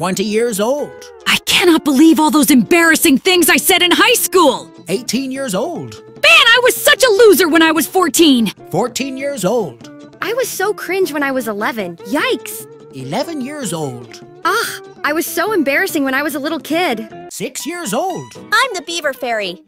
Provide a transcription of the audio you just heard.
20 years old. I cannot believe all those embarrassing things I said in high school. 18 years old. Man, I was such a loser when I was 14. 14 years old. I was so cringe when I was 11. Yikes! 11 years old. Ugh, I was so embarrassing when I was a little kid. 6 years old. I'm the Beaver Fairy.